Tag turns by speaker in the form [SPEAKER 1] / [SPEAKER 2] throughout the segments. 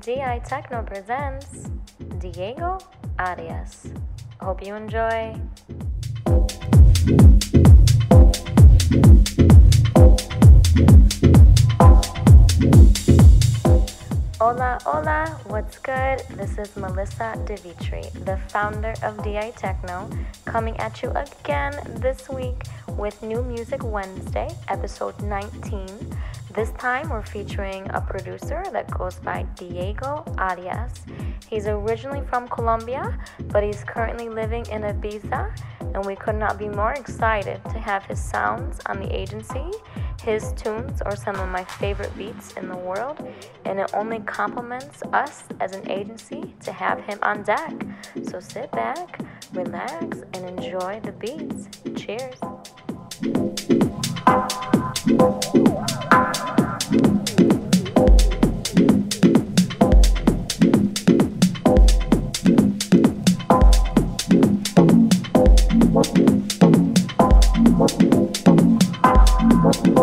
[SPEAKER 1] DI Techno presents Diego Arias. Hope you enjoy. Hola, hola, what's good? This is Melissa DeVitri, the founder of DI Techno, coming at you again this week with New Music Wednesday, episode 19. This time we're featuring a producer that goes by Diego Arias. He's originally from Colombia, but he's currently living in Ibiza, and we could not be more excited to have his sounds on the agency his tunes are some of my favorite beats in the world, and it only complements us as an agency to have him on deck. So sit back, relax, and enjoy the beats. Cheers.
[SPEAKER 2] Thank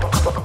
[SPEAKER 2] Bop, bop, bop.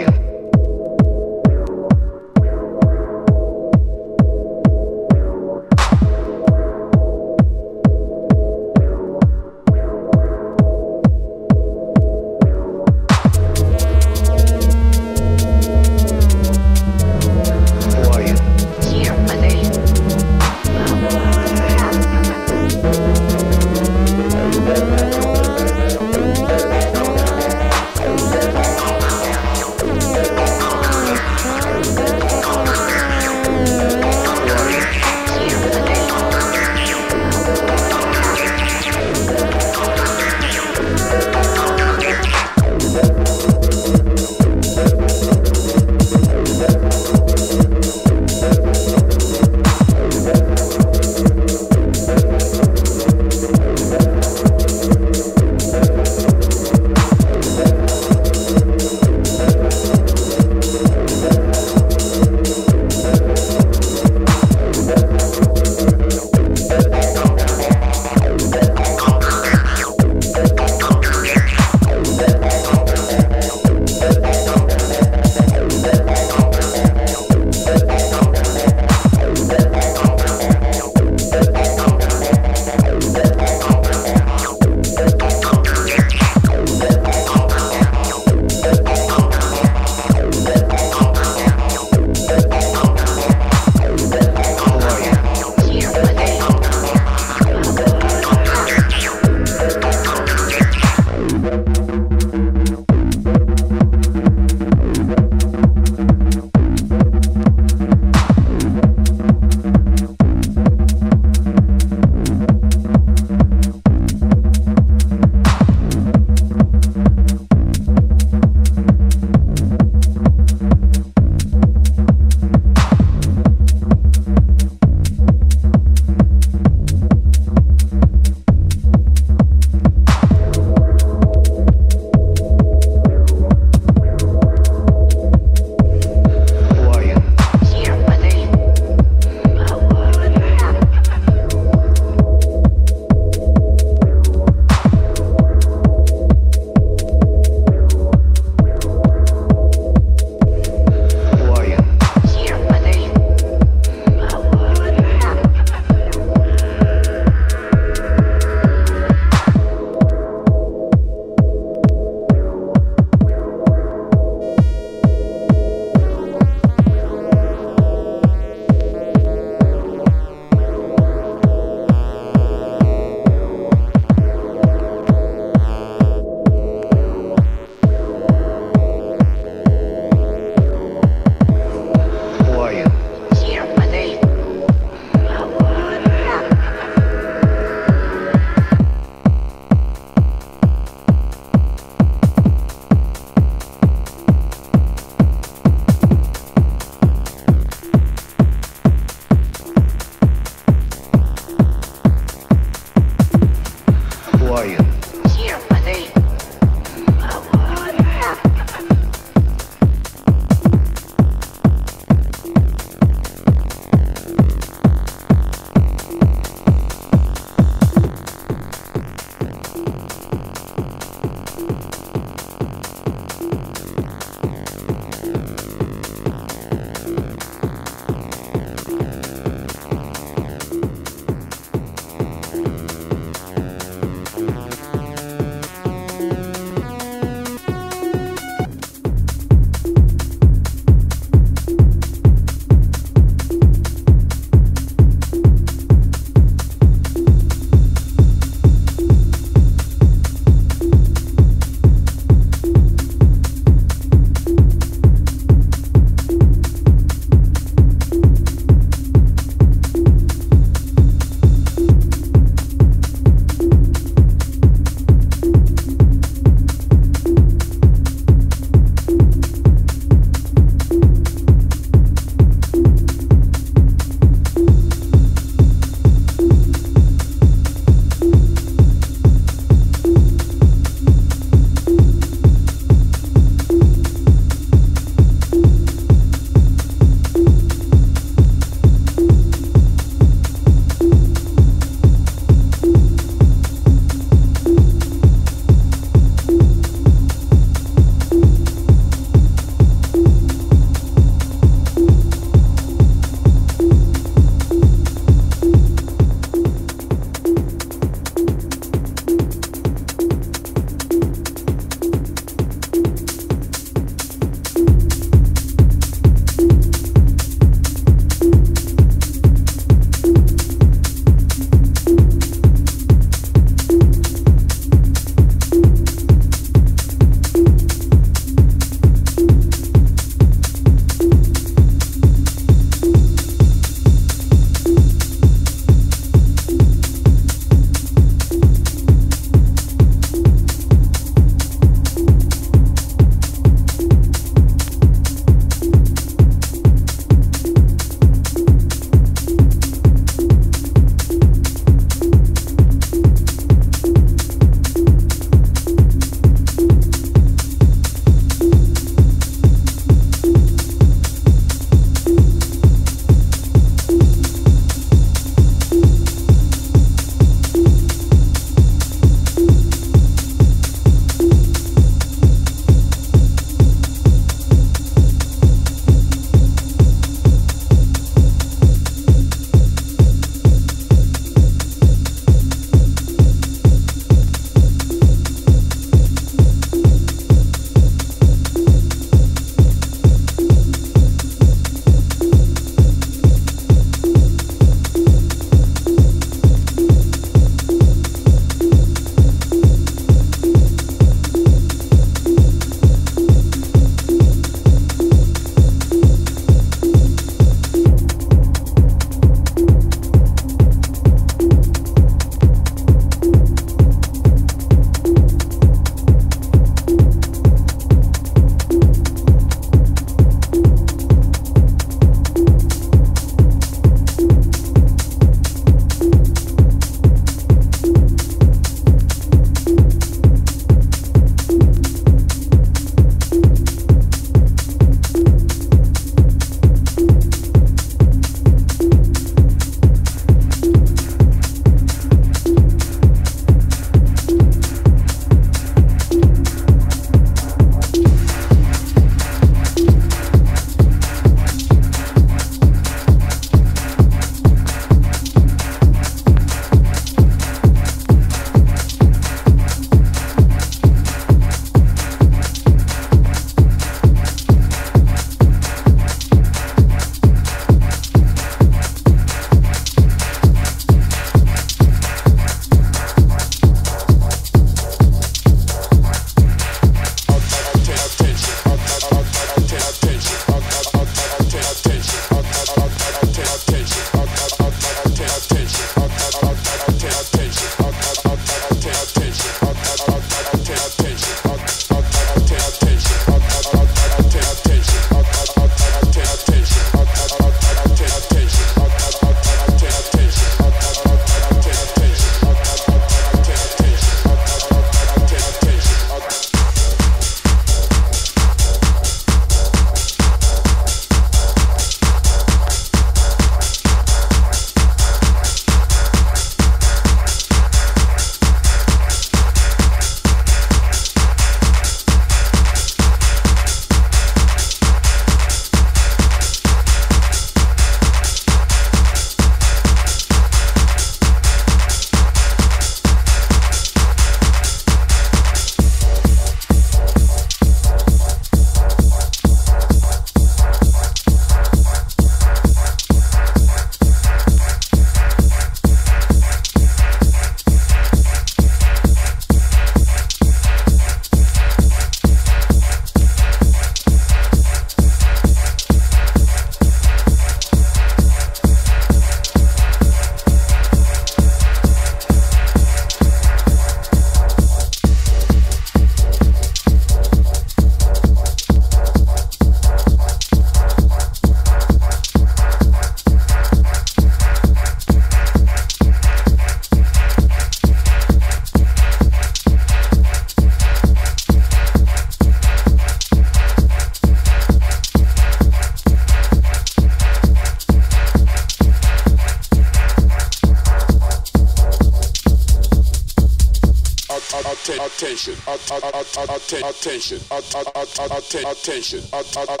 [SPEAKER 2] Attention, attention, attention, attention, attention,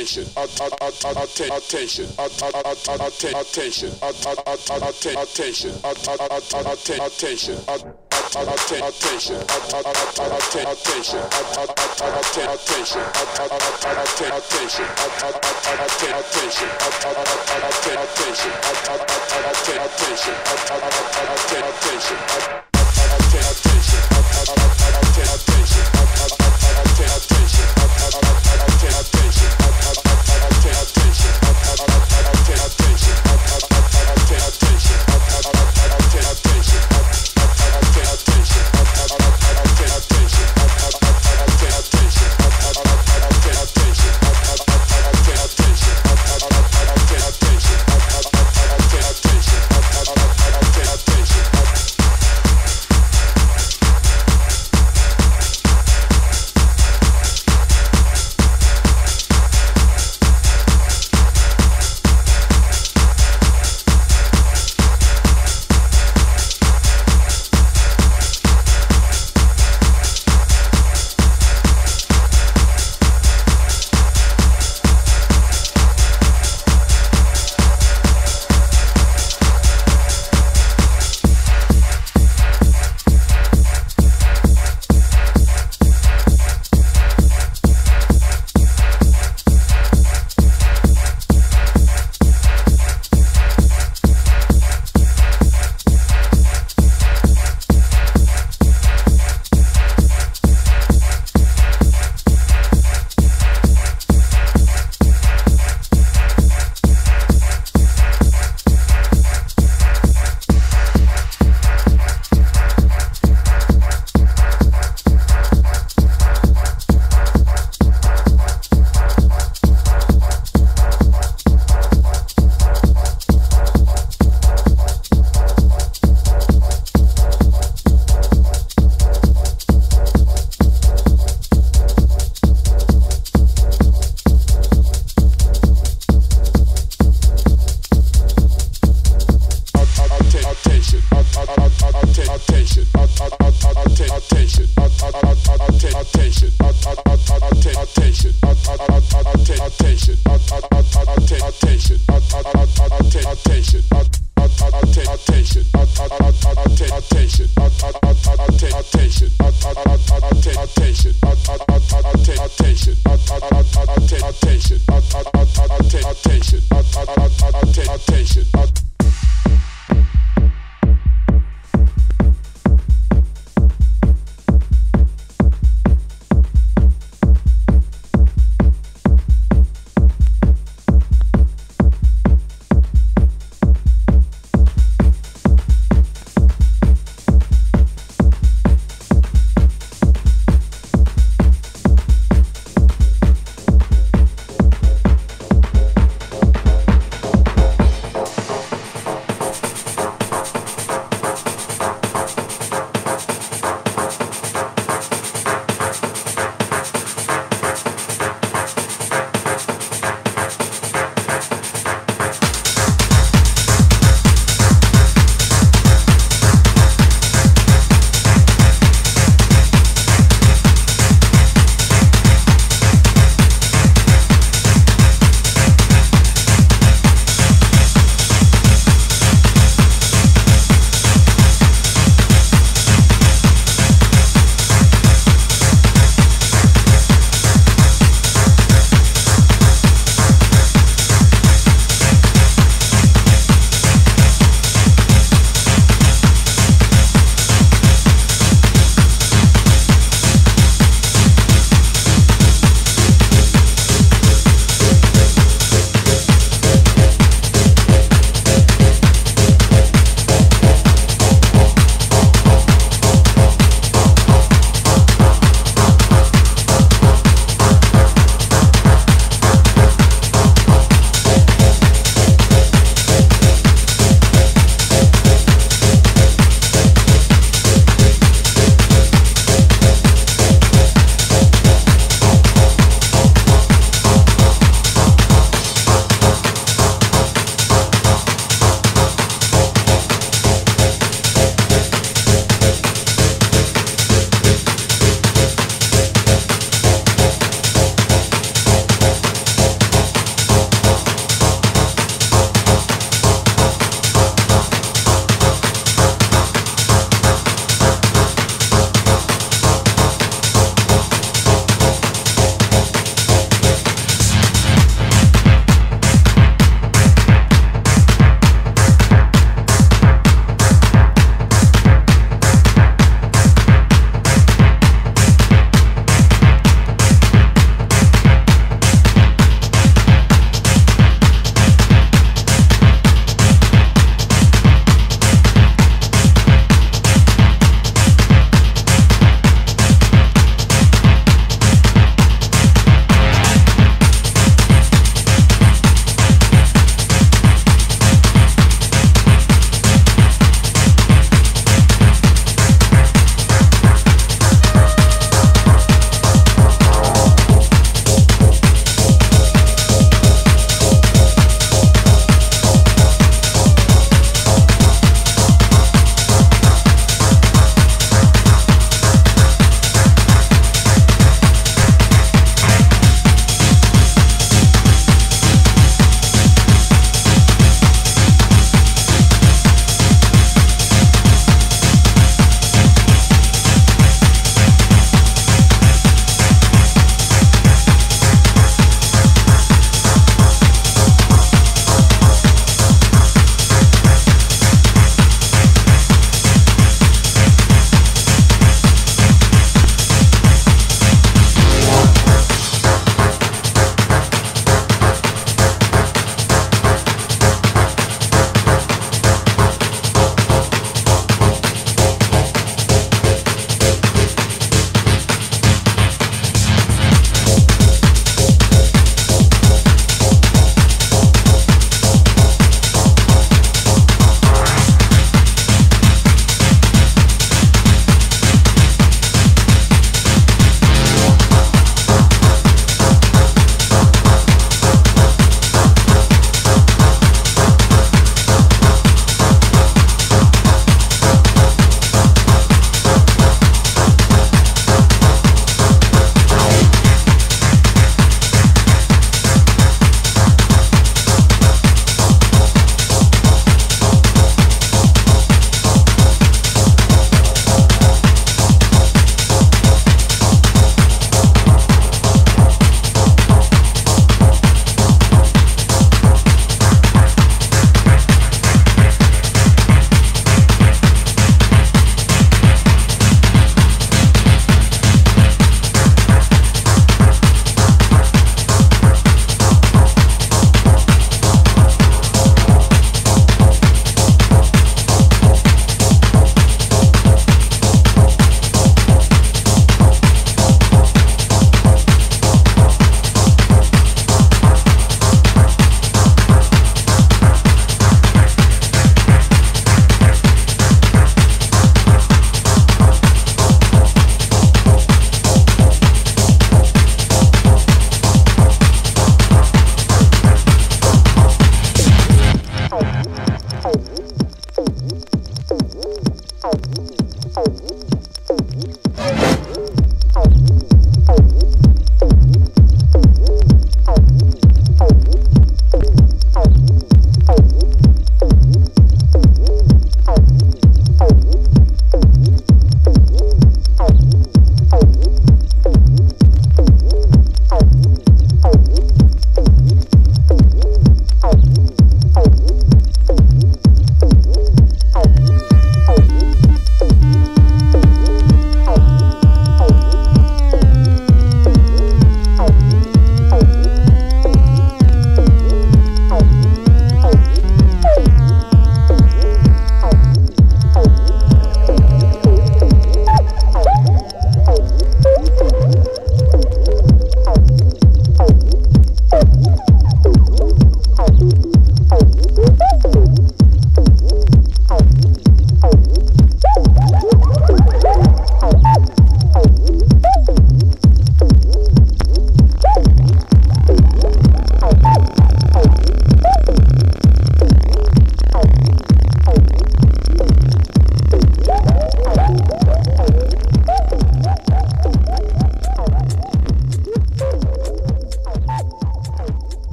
[SPEAKER 2] attention, attention, attention, attention, attention.